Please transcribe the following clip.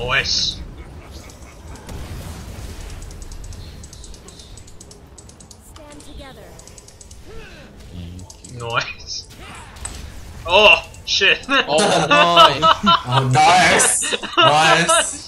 Nice. Stand together. Nice. Oh, shit. Oh, nice. Oh, nice! nice!